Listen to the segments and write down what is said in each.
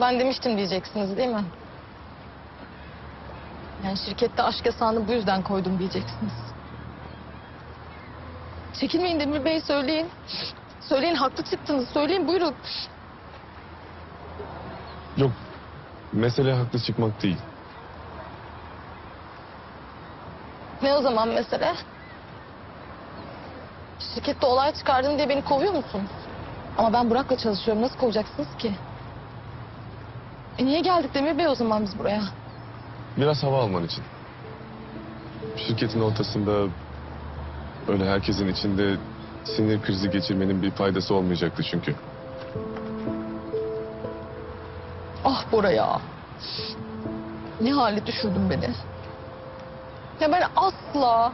Ben demiştim diyeceksiniz değil mi? Yani şirkette aşk yasağını bu yüzden koydum diyeceksiniz. Çekinmeyin Demir Bey söyleyin. Söyleyin haklı çıktınız söyleyin buyurun. Yok. Mesele haklı çıkmak değil. Ne o zaman mesele? Şirkette olay çıkardın diye beni kovuyor musun? Ama ben Burak'la çalışıyorum. Nasıl kovacaksınız ki? E niye geldik Demir Bey o zaman biz buraya? Biraz hava alman için. Şirketin ortasında öyle herkesin içinde sinir krizi geçirmenin bir faydası olmayacaktı çünkü. Ah Bora ya. Ne hale düşürdün beni. Ya ben asla,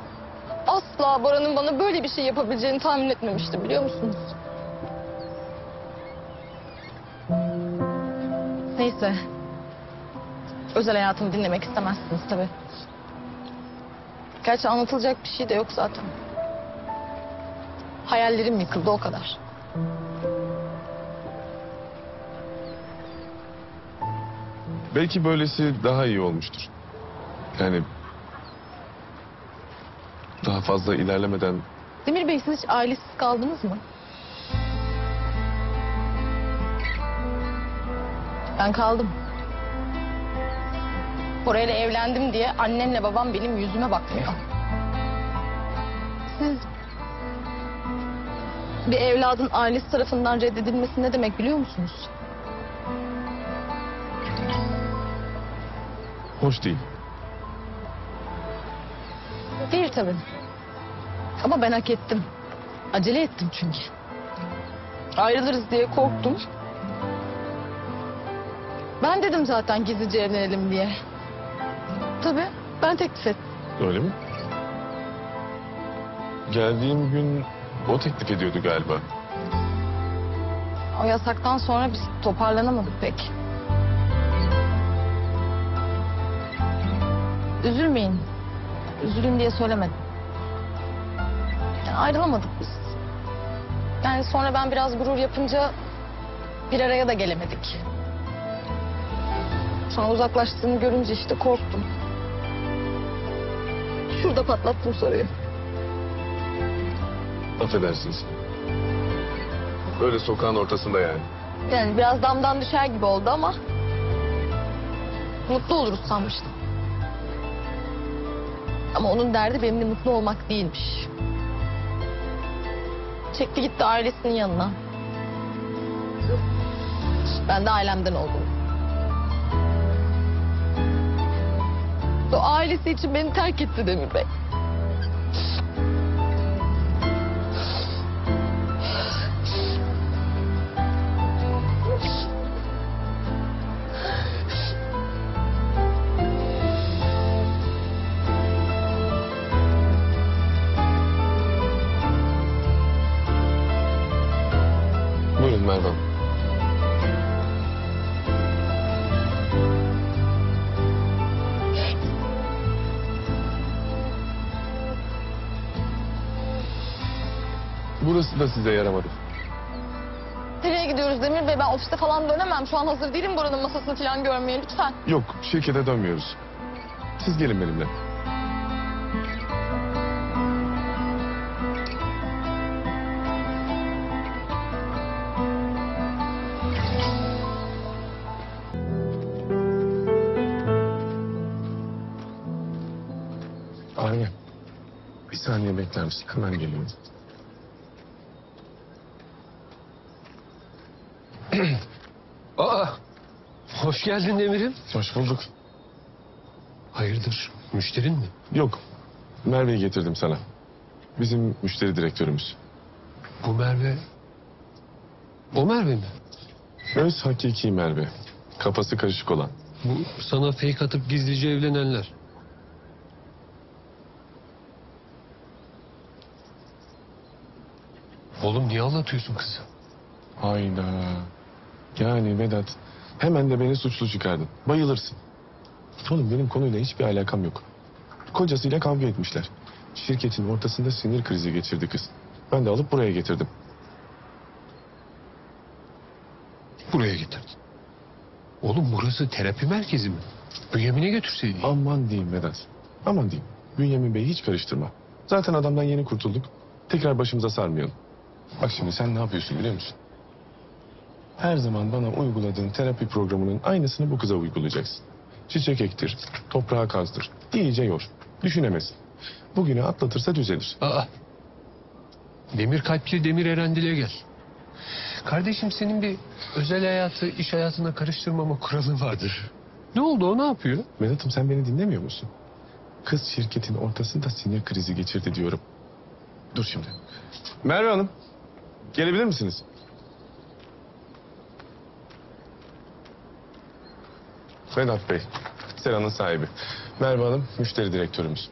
asla Bora'nın bana böyle bir şey yapabileceğini tahmin etmemiştim biliyor musunuz? Neyse. Özel hayatımı dinlemek istemezsiniz tabii. Gerçi anlatılacak bir şey de yok zaten. Hayallerim yıkıldı o kadar. Belki böylesi daha iyi olmuştur. Yani daha fazla ilerlemeden Demir Bey siz hiç ailesiz kaldınız mı? Ben kaldım. Orayla evlendim diye annemle babam benim yüzüme bakmıyor. Siz bir evladın ailesi tarafından reddedilmesi ne demek biliyor musunuz? hoş değil. Değil tabii. Ama ben hak ettim. Acele ettim çünkü. Ayrılırız diye korktum. Ben dedim zaten gizlice evlenelim diye. Tabii ben teklif ettim. Öyle mi? Geldiğim gün o teklif ediyordu galiba. O yasaktan sonra biz toparlanamadık pek. Üzülmeyin. Üzülün diye söylemedim. Yani ayrılamadık biz. Yani sonra ben biraz gurur yapınca bir araya da gelemedik. Sonra uzaklaştığını görünce işte korktum. Şurada patlattım soruyu. Affedersiniz. Böyle sokağın ortasında yani. Yani biraz damdan düşer gibi oldu ama... ...mutlu oluruz sanmıştım. Ama onun derdi benimle mutlu olmak değilmiş. Çekti gitti ailesinin yanına. Ben de ailemden oldum. O ailesi için beni terk etti Demir Bey. Buyurun Merve Hanım. Burası da size yaramadı. Nereye gidiyoruz Demir Bey? Ben ofiste falan dönemem. Şu an hazır değilim buranın masasını falan görmeye lütfen. Yok, şirkete dönmüyoruz. Siz gelin benimle. Aynen. Bir saniye bekler misin? Hemen geliyorum. Aa, hoş geldin Demir'im. Hoş bulduk. Hayırdır, müşterin mi? Yok, Merve'yi getirdim sana. Bizim müşteri direktörümüz. Bu Merve... O Merve mi? Öz hakiki Merve. Kafası karışık olan. Bu sana fake atıp gizlice evlenenler. Oğlum niye anlatıyorsun kızı? Hayda. Yani Vedat hemen de beni suçlu çıkardın. Bayılırsın. Oğlum benim konuyla hiçbir alakam yok. Kocasıyla kavga etmişler. Şirketin ortasında sinir krizi geçirdi kız. Ben de alıp buraya getirdim. Buraya getirdin. Oğlum burası terapi merkezi mi? Bünyamin'e götürseydin. Aman diyeyim Vedat. Aman diyeyim. Bünyamin Bey'i hiç karıştırma. Zaten adamdan yeni kurtulduk. Tekrar başımıza sarmayalım. Bak şimdi sen ne yapıyorsun biliyor musun? Her zaman bana uyguladığın terapi programının aynısını bu kıza uygulayacaksın. Çiçek ektir, toprağa kazdır, iyice yor. Düşünemesin. Bugünü atlatırsa düzelir. Aa. Demir kalpli Demir Erendil'e gel. Kardeşim senin bir özel hayatı iş hayatına karıştırmama kuralı vardır. Ne oldu o ne yapıyor? Vedat'ım sen beni dinlemiyor musun? Kız şirketin ortasında sinir krizi geçirdi diyorum. Dur şimdi. Merve Hanım, gelebilir misiniz? Vedat Bey, Sera'nın sahibi. Merve Hanım, müşteri direktörümüz.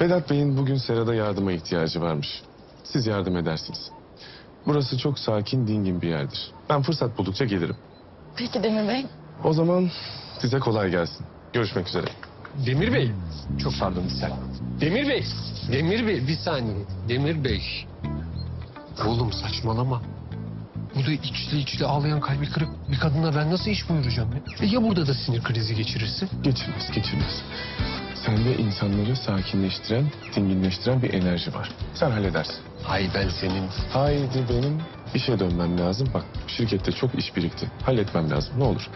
Vedat Bey'in bugün Sera'da yardıma ihtiyacı varmış. Siz yardım edersiniz. Burası çok sakin, dingin bir yerdir. Ben fırsat buldukça gelirim. Peki Demir Bey. O zaman size kolay gelsin. Görüşmek üzere. Demir Bey. Çok pardon saniye. Demir Bey. Demir Bey bir saniye. Demir Bey. Oğlum saçmalama. Bu da içli içli ağlayan kalbi kırık bir kadına ben nasıl iş buyuracağım ya? E ya burada da sinir krizi geçirirse? Geçirmez, geçirmez. Sende insanları sakinleştiren, dinginleştiren bir enerji var. Sen halledersin. Ay ben senin. Haydi benim işe dönmem lazım. Bak şirkette çok iş birikti. Halletmem lazım ne olur.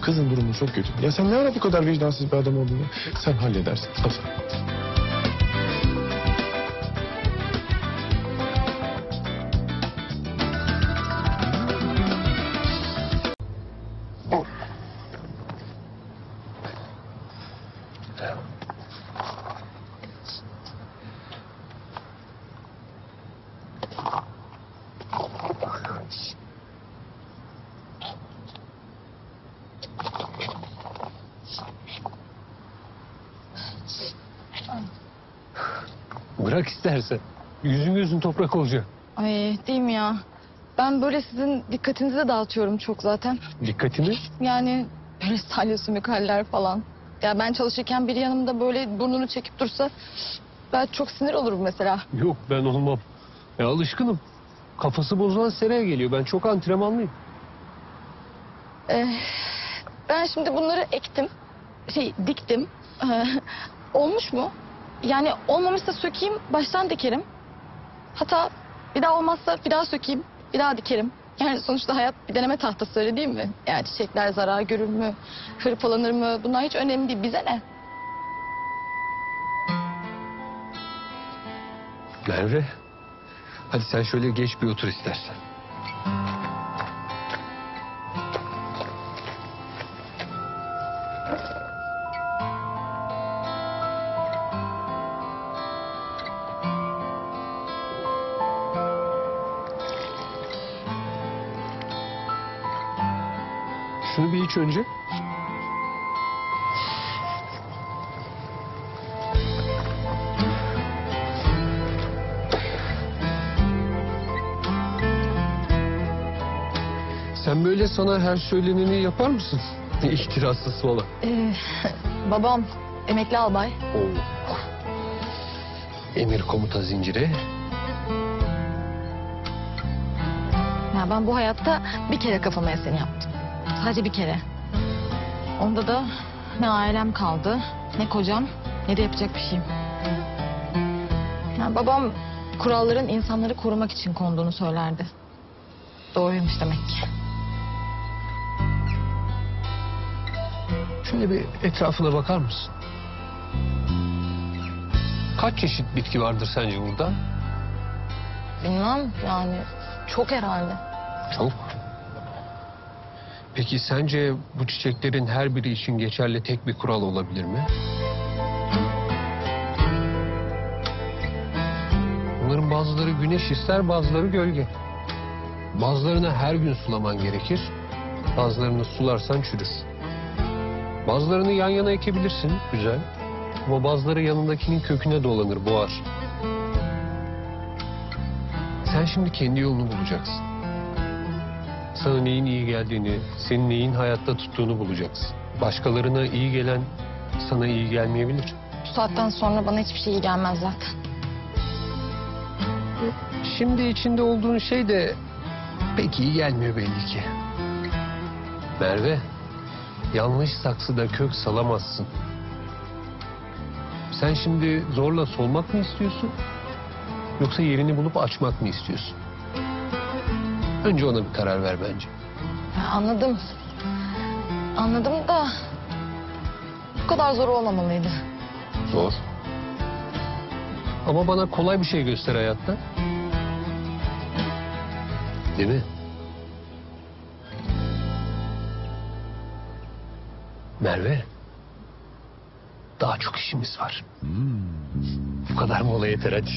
Kızın durumu çok kötü. Ya sen ne ara bu kadar vicdansız bir adam oldun ya? Sen halledersin. Hadi. Bırak istersen. Yüzün gözün toprak olacak. Ay değil mi ya? Ben böyle sizin dikkatinizi de dağıtıyorum çok zaten. Dikkatini. Yani böyle salyosumik haller falan. Ya ben çalışırken biri yanımda böyle burnunu çekip dursa ben çok sinir olurum mesela. Yok ben olmam. Ya alışkınım. Kafası bozulan seraya geliyor. Ben çok antrenmanlıyım. Ee, ben şimdi bunları ektim. Şey diktim. Ee, olmuş mu? Yani olmamışsa sökeyim baştan dikerim. Hatta bir daha olmazsa bir daha sökeyim bir daha dikerim. Yani sonuçta hayat bir deneme tahtası öyle değil mi? Yani çiçekler zarar görür mü? Hırpalanır mı? Bunlar hiç önemli değil. Bize ne? Merve. Hadi sen şöyle geç bir otur istersen. Şunu bir iç önce. Sen böyle sana her söyleneni yapar mısın? İhtirassız falan. Ee, babam emekli albay. Emir komuta zinciri. Ya ben bu hayatta bir kere kafama eseni yaptım. Sadece bir kere. Onda da ne ailem kaldı, ne kocam, ne de yapacak bir şeyim. Ya babam kuralların insanları korumak için konduğunu söylerdi. Doğruymuş demek ki. Şöyle bir etrafına bakar mısın? Kaç çeşit bitki vardır sence burada? Bilmem yani çok herhalde. Çok. Peki sence bu çiçeklerin her biri için geçerli tek bir kural olabilir mi? Bunların bazıları güneş ister, bazıları gölge. Bazılarına her gün sulaman gerekir. Bazılarını sularsan çürür. Bazılarını yan yana ekebilirsin, güzel. Ama bazıları yanındakinin köküne dolanır, boğar. Sen şimdi kendi yolunu bulacaksın. Sana neyin iyi geldiğini, senin neyin hayatta tuttuğunu bulacaksın. Başkalarına iyi gelen sana iyi gelmeyebilir. Bu saatten sonra bana hiçbir şey iyi gelmez zaten. Şimdi içinde olduğun şey de pek iyi gelmiyor belli ki. Merve, yanlış saksıda kök salamazsın. Sen şimdi zorla solmak mı istiyorsun? Yoksa yerini bulup açmak mı istiyorsun? Önce ona bir karar ver bence. Anladım. Anladım da bu kadar zor olmamalıydı. Zor. Ama bana kolay bir şey göster hayatta. Değil mi? Merve. Daha çok işimiz var. Bu kadar mola yeter hadi.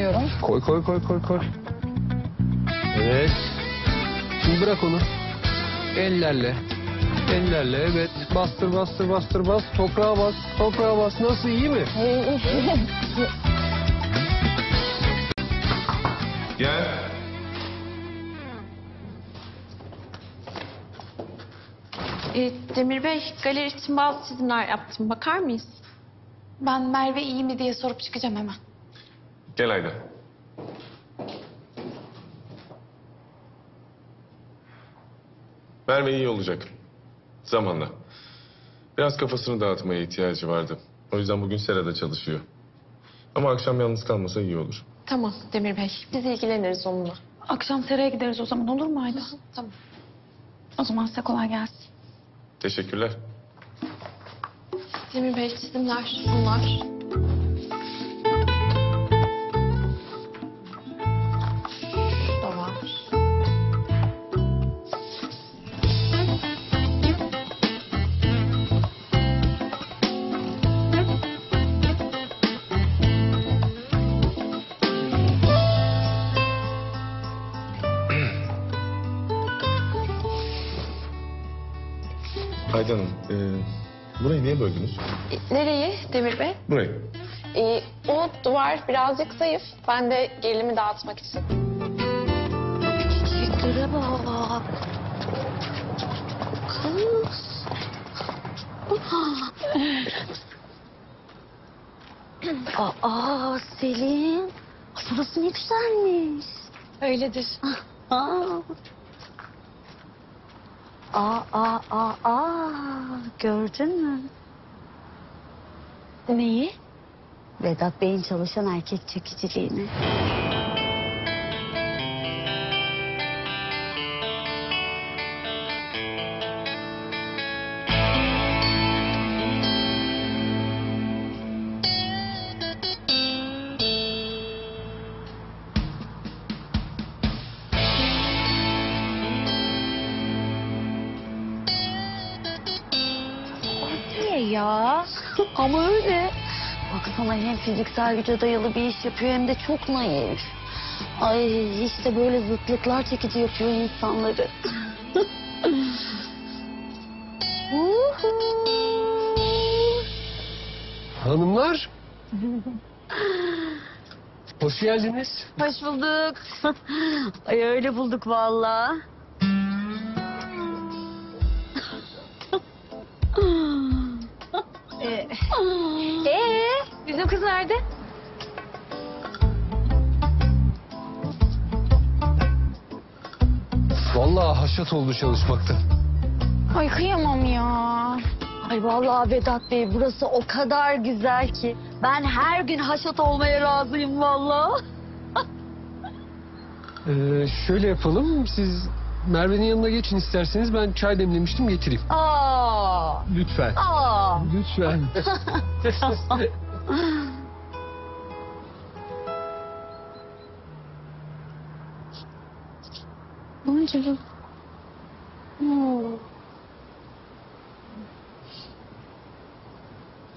Koyuyorum. Koy koy koy koy koy. Evet. Şimdi bırak onu. Ellerle. Ellerle evet. Bastır bastır bastır bas. Toprağa bas. Toprağa bas. Nasıl iyi mi? Gel. E, Demir Bey, galeri için bazı çizimler yaptım. Bakar mıyız? Ben Merve iyi mi diye sorup çıkacağım hemen. Gel Ayda. Merve iyi olacak. Zamanla. Biraz kafasını dağıtmaya ihtiyacı vardı. O yüzden bugün serada çalışıyor. Ama akşam yalnız kalmasa iyi olur. Tamam Demir Bey, biz ilgileniriz onunla. Akşam seraya gideriz o zaman olur mu Ayda? Tamam. O zaman size kolay gelsin. Teşekkürler. Demir Bey, çizimler bunlar. Ayda Hanım, e, burayı niye böldünüz? E, Nereyi Demir Bey? Burayı. E, o duvar birazcık zayıf. Ben de gerilimi dağıtmak için. Çiçeklere bak. Kız. Aa Selin. Burası ne güzelmiş. Öyledir. Aa. Aa, aa, aa, aa. Gördün mü? Neyi? Vedat Bey'in çalışan erkek çekiciliğini. Ama öyle. Baksana hem fiziksel güce dayalı bir iş yapıyor hem de çok naif. Ay işte böyle zıtlıklar çekici yapıyor insanları. Uhu. Hanımlar. Hoş geldiniz. Hoş bulduk. Ay öyle bulduk vallahi. Ee, bizim kız nerede? Vallahi haşat oldu çalışmakta. Ay kıyamam ya. Ay vallahi Vedat Bey burası o kadar güzel ki. Ben her gün haşat olmaya razıyım vallahi. Ee, şöyle yapalım. Siz Merve'nin yanına geçin isterseniz. Ben çay demlemiştim getireyim. Aa, Lütfen. aa. Lütfen. Boncuğum.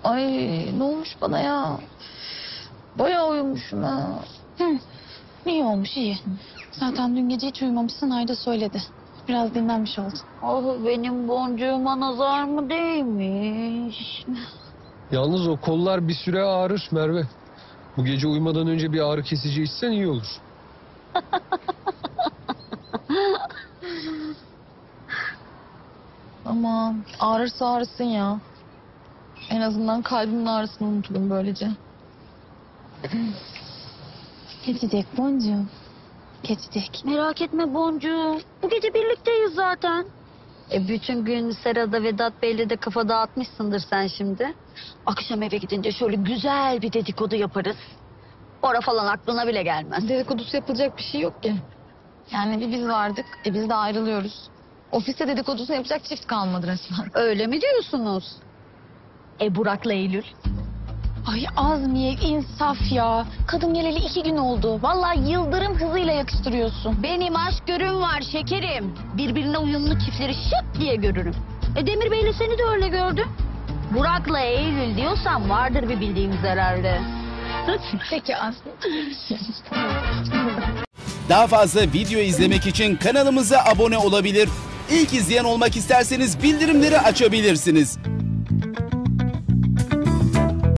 Ay ne olmuş bana ya? Bayağı uyumuşum ha. Hı. İyi olmuş iyi. Zaten dün gece hiç uyumamışsın Ayda söyledi. Biraz dinlenmiş oldun. Ah benim boncuğuma nazar mı değmiş? Yalnız o kollar bir süre ağrır Merve. Bu gece uyumadan önce bir ağrı kesici içsen iyi olur. Ama ağrırsa ağrısın ya. En azından kalbimin ağrısını unuturum böylece. Geçecek boncuğum. Geçecek. Merak etme Boncuğum. Bu gece birlikteyiz zaten. E bütün gün Serada Vedat Bey'le de kafa dağıtmışsındır sen şimdi. Akşam eve gidince şöyle güzel bir dedikodu yaparız. Ora falan aklına bile gelmez. Dedikodusu yapılacak bir şey yok ki. Yani bir biz vardık, e biz de ayrılıyoruz. Ofiste dedikodusunu yapacak çift kalmadı resmen. Öyle mi diyorsunuz? E Burak'la Eylül. Ay Azmiye insaf ya. Kadın geleli iki gün oldu. Vallahi yıldırım hızıyla yakıştırıyorsun. Benim aşk görüm var şekerim. Birbirine uyumlu çiftleri şık diye görürüm. E Demir Bey'le seni de öyle gördüm. Burak'la Eylül diyorsan vardır bir bildiğimiz herhalde. Peki Azmiye. Daha fazla video izlemek için kanalımıza abone olabilir. İlk izleyen olmak isterseniz bildirimleri açabilirsiniz.